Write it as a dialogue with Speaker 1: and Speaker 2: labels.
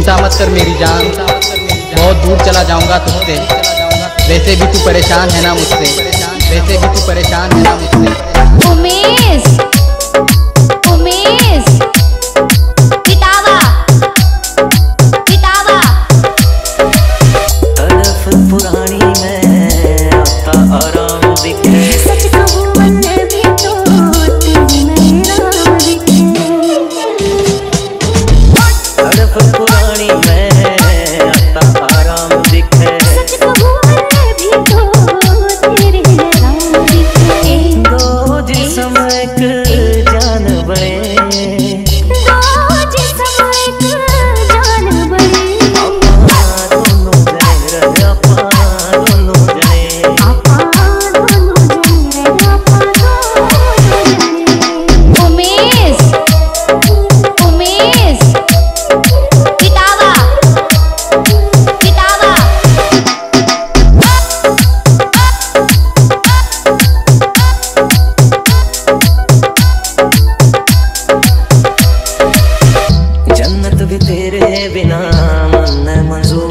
Speaker 1: चिंता मत कर मेरी जान। बहुत दूर चला जाऊँगा तुझसे। वैसे भी तू परेशान है ना मुझसे। वैसे भी तू परेशान है ना मुझसे।
Speaker 2: उमेश!
Speaker 3: mas o